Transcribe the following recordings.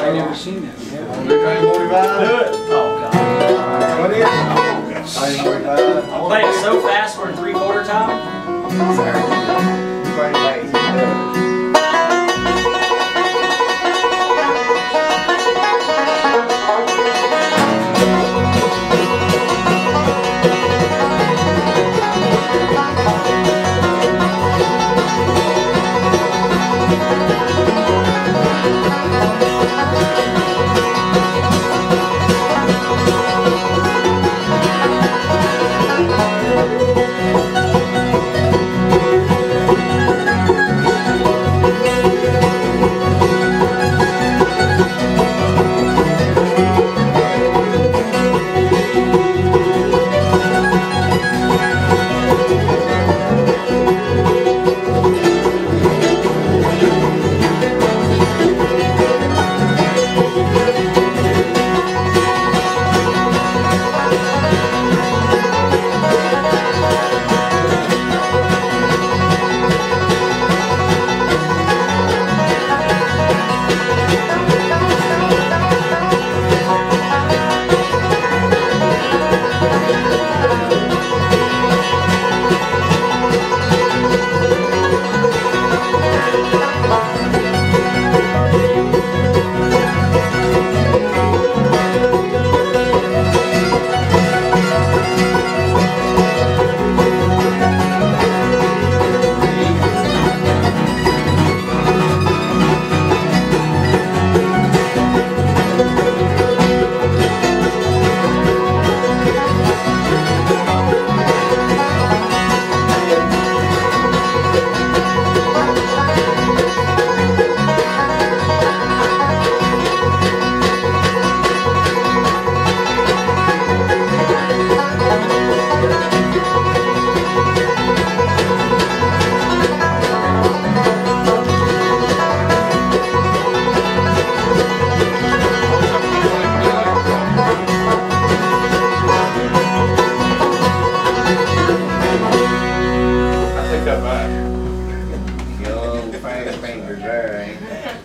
I never seen that. Yeah. On the forty-five? Do it. Oh, God. What oh, is it? Train forty-five? I'll play it so fast we're in three quarter time. Train lazy. I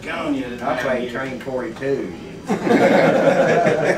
Gone you. I played train forty-two.